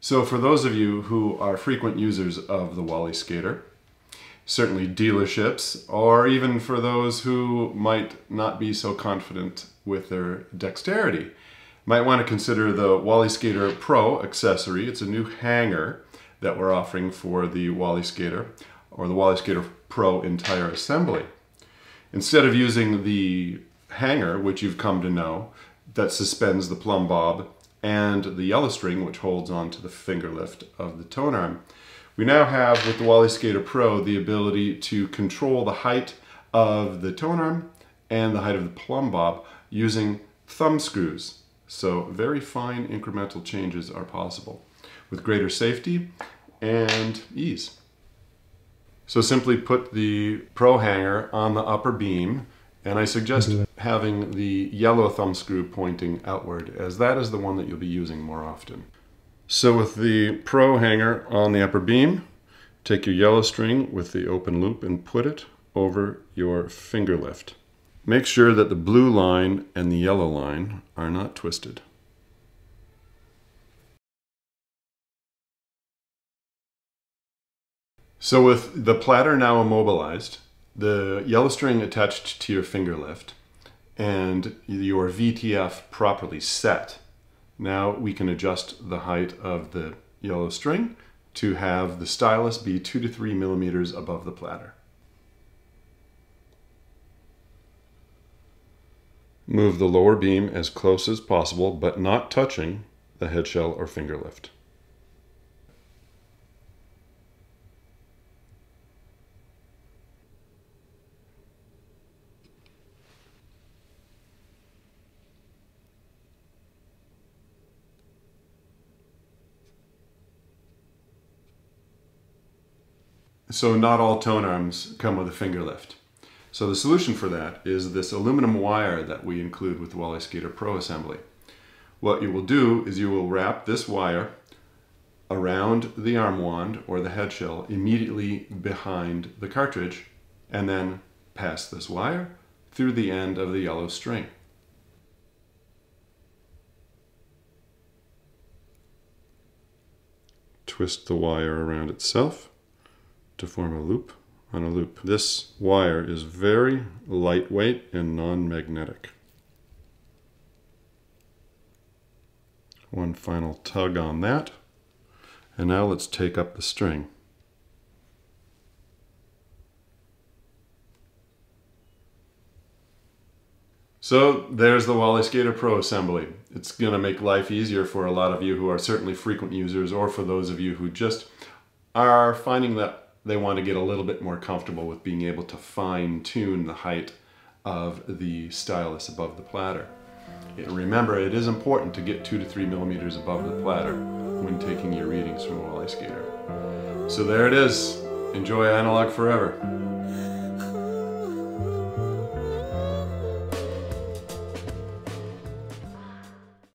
So for those of you who are frequent users of the WallySkater, certainly dealerships, or even for those who might not be so confident with their dexterity, might want to consider the WallySkater Pro accessory. It's a new hanger that we're offering for the WallySkater or the WallySkater Pro entire assembly. Instead of using the hanger, which you've come to know, that suspends the plumb bob and the yellow string which holds onto the finger lift of the tone arm. We now have with the WallySkater Pro the ability to control the height of the tone arm and the height of the plumb bob using thumb screws. So very fine incremental changes are possible with greater safety and ease. So simply put the Pro hanger on the upper beam and I suggest having the yellow thumb screw pointing outward as that is the one that you'll be using more often. So with the Pro hanger on the upper beam, take your yellow string with the open loop and put it over your finger lift. Make sure that the blue line and the yellow line are not twisted. So with the platter now immobilized, the yellow string attached to your finger lift and your VTF properly set, now we can adjust the height of the yellow string to have the stylus be two to three millimeters above the platter. Move the lower beam as close as possible, but not touching the head shell or finger lift. So not all tone arms come with a finger lift. So the solution for that is this aluminum wire that we include with the WallySkater Pro assembly. What you will do is you will wrap this wire around the arm wand or the head shell immediately behind the cartridge and then pass this wire through the end of the yellow string. Twist the wire around itself to form a loop on a loop. This wire is very lightweight and non-magnetic. One final tug on that. And now let's take up the string. So there's the WallySkater Pro assembly. It's going to make life easier for a lot of you who are certainly frequent users or for those of you who just are finding that they want to get a little bit more comfortable with being able to fine tune the height of the stylus above the platter. And remember, it is important to get two to three millimeters above the platter when taking your readings from a WallySkater. So there it is. Enjoy analog forever.